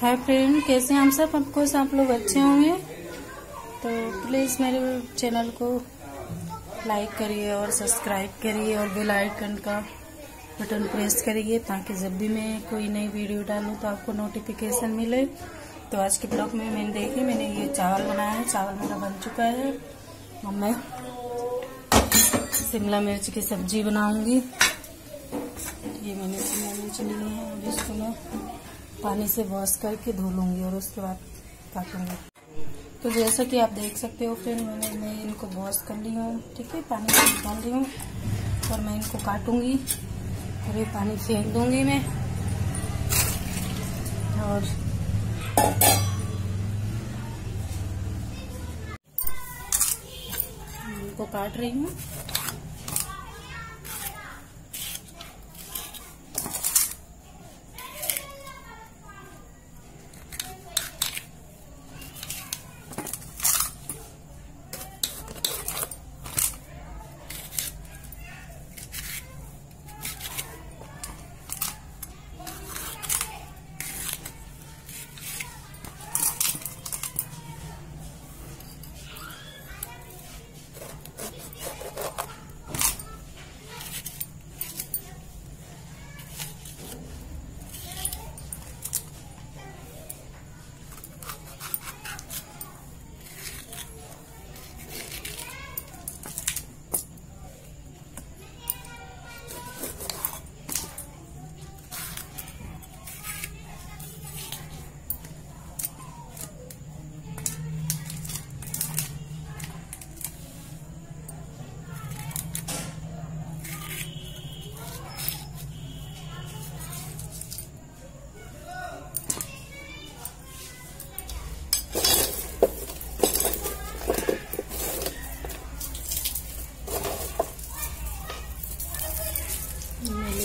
Hi friend कैसे हैं हम सब हमको आप लोग अच्छे होंगे। तो प्लीज़ मेरे चैनल को लाइक करिए और सब्सक्राइब करिए और बेल आइकन का बटन प्रेस करिए ताकि जब भी मैं कोई नई वीडियो डालूं तो आपको नोटिफिकेशन मिले। तो आज के ब्लॉग में मैंने देखी, मैंने ये चावल बनाया है चावल मेरा बन चुका है। और मैं शिमला मिर्च की सब्ज़ी बनाऊँगी। ये मैंने शिमला मिर्च ली है और इसको मैं पानी से वॉश करके धो लूँगी और उसके बाद काटूँगी। तो जैसा कि आप देख सकते हो फ्रेंड मैंने मैं इनको वॉश कर ली हूँ, ठीक है? पानी से निकाल ली हूँ और मैं इनको काटूँगी और ये पानी फेंक दूँगी मैं। और इनको काट रही हूँ।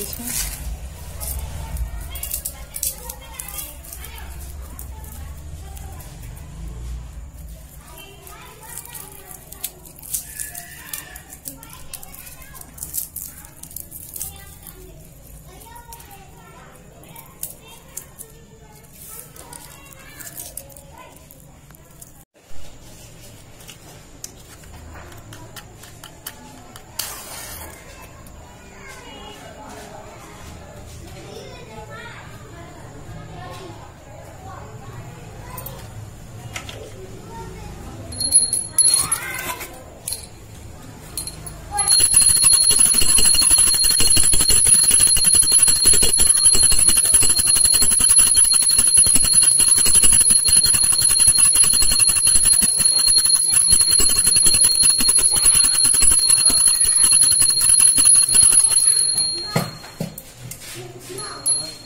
için. No.